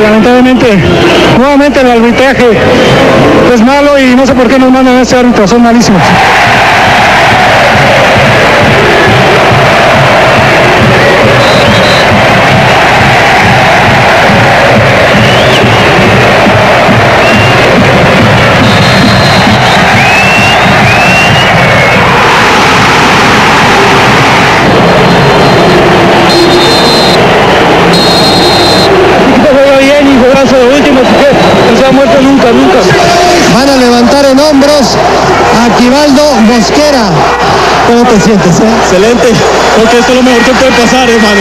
lamentablemente, nuevamente el arbitraje es malo y no sé por qué nos mandan a ese árbitro, son malísimos. Van a levantar en hombros a Aquivaldo Mosquera. ¿Cómo te sientes? Eh? Excelente, porque esto es lo mejor que puede pasar, hermano.